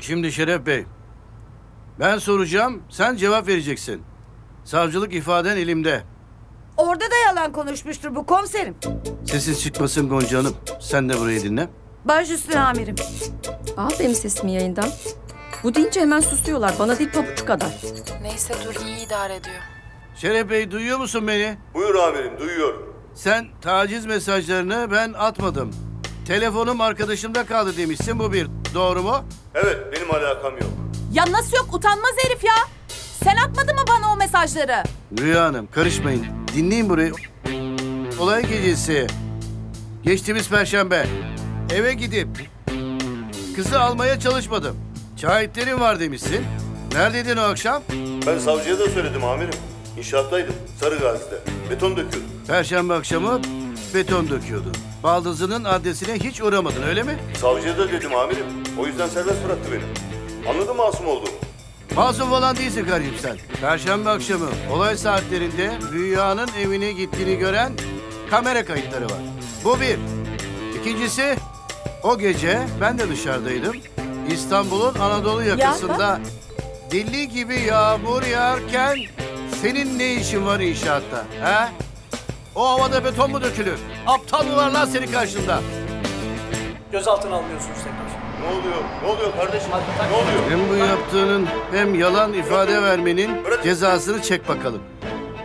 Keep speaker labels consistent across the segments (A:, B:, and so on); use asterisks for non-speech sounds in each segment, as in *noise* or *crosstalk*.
A: Şimdi Şeref Bey. Ben soracağım, sen cevap vereceksin. Savcılık ifaden elimde.
B: Orada da yalan konuşmuştur bu komiserim.
A: Sesin çıkmasın Gonca Hanım. Sen de burayı dinle.
B: Baş üstüne amirim.
C: Al benim sesimi yayından. Bu deyince hemen susuyorlar. Bana değil pabuç kadar.
D: Neyse dur iyi idare ediyor.
A: Şeref Bey duyuyor musun beni?
E: Buyur amirim duyuyorum.
A: Sen taciz mesajlarını ben atmadım. Telefonum arkadaşımda kaldı demişsin bu bir. Doğru mu?
E: Evet benim alakam yok.
D: Ya nasıl yok utanmaz herif ya. Sen atmadın mı bana o mesajları?
A: Rüya Hanım karışmayın. Dinleyin burayı. Olay gecesi. Geçtiğimiz perşembe. Eve gidip kızı almaya çalışmadım. Şahitlerim var demişsin. Neredeydin o akşam?
E: Ben savcıya da söyledim amirim. İnşaattaydım. Sarıgazi'de. Beton döküyordum.
A: Perşembe akşamı beton döküyordu. Baldızının adresine hiç uğramadın öyle mi?
E: Savcıya da dedim amirim. O yüzden serbest bıraktı beni. Anladın mı masum olduğumu?
A: Masum falan değilsin kardeşim sen. Perşembe akşamı olay saatlerinde Rüya'nın evine gittiğini gören kamera kayıtları var. Bu bir. İkincisi o gece ben de dışarıdaydım. İstanbul'un Anadolu yakasında deli gibi yağmur yağarken senin ne işin var inşaatta? He? O havada beton mu dökülür? Aptal mı var lan senin karşında?
F: Gözaltına alınıyorsunuz tekrar.
E: Ne oluyor? Ne oluyor kardeşim? Ne oluyor?
A: Hem bu yaptığının hem yalan ifade vermenin cezasını çek bakalım.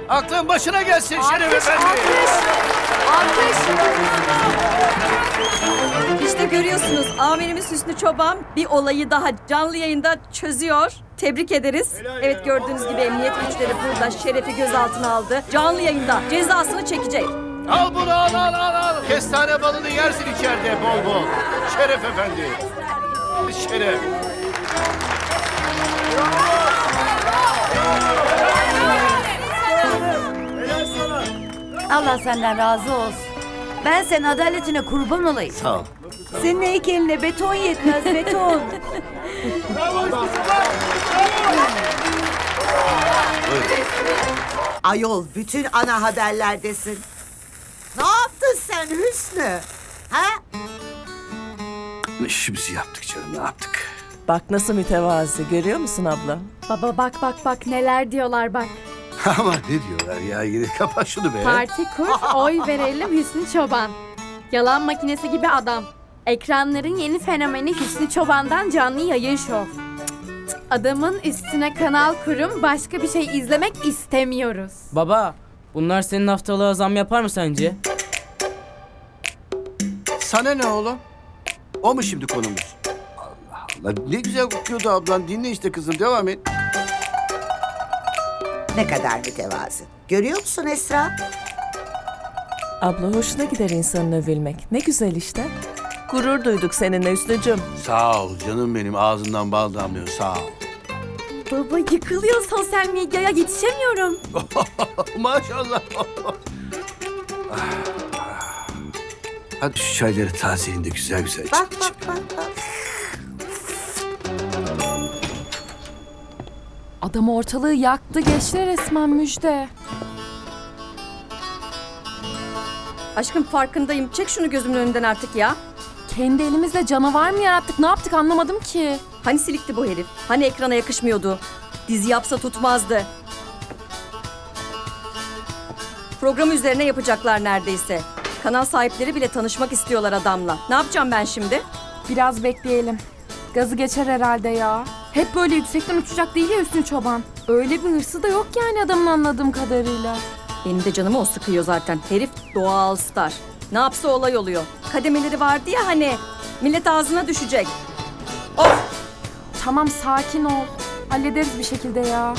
A: Aklın başına gelsin Şeref Efendi.
C: İşte görüyorsunuz amirimiz Hüsnü Çoban bir olayı daha canlı yayında çözüyor. Tebrik ederiz. Evet gördüğünüz gibi emniyet güçleri burada Şeref'i gözaltına aldı. Canlı yayında cezasını çekecek.
A: Al bunu al al al al. Kestane balını yersin içeride bol bol. Şeref Efendi. Şeref.
B: Allah senden razı olsun. Ben senin adaletine kurban olayım.
A: Sağ ol.
B: Senin heykeline beton yetmez beton.
G: Ayol bütün ana haberlerdesin. Ne yaptın sen Hüsnü? Ha?
A: İşimizi yaptık canım ne yaptık?
H: Bak nasıl mütevazi görüyor musun abla?
I: Baba bak bak bak neler diyorlar bak. *laughs*
A: Ama ne diyorlar ya yine kapat şunu be.
I: Parti kur, *laughs* oy verelim Hüsnü Çoban. Yalan makinesi gibi adam. Ekranların yeni fenomeni Hüsnü Çoban'dan canlı yayın şov. Adamın üstüne kanal kurum başka bir şey izlemek istemiyoruz.
J: Baba, bunlar senin haftalığa zam yapar mı sence?
A: Sana ne oğlum? O mu şimdi konumuz? Allah Allah ne güzel okuyordu ablan. Dinle işte kızım devam et.
G: Ne kadar mütevazı. Görüyor musun Esra?
H: Abla hoşuna gider insanın övülmek. Ne güzel işte. Gurur duyduk seninle Hüsnü'cüm.
A: Sağ ol canım benim ağzından bal damlıyor sağ ol.
I: Baba yıkılıyor sosyal medyaya yetişemiyorum. *laughs*
A: Maşallah. Hadi şu çayları tazeleyin de güzel güzel.
G: Bak bak bak bak.
D: Adam ortalığı yaktı geçti resmen müjde.
C: Aşkım farkındayım. Çek şunu gözümün önünden artık ya.
D: Kendi elimizle canavar mı yarattık ne yaptık anlamadım ki.
C: Hani silikti bu herif? Hani ekrana yakışmıyordu? Dizi yapsa tutmazdı. Programı üzerine yapacaklar neredeyse. Kanal sahipleri bile tanışmak istiyorlar adamla. Ne yapacağım ben şimdi?
D: Biraz bekleyelim. Gazı geçer herhalde ya. Hep böyle yüksekten uçacak değil ya Hüsnü Çoban. Öyle bir hırsı da yok yani adamın anladığım kadarıyla.
C: Benim de canımı o sıkıyor zaten. Herif doğal star. Ne yapsa olay oluyor. Kademeleri vardı ya hani. Millet ağzına düşecek. Of!
D: Tamam sakin ol. Hallederiz bir şekilde ya.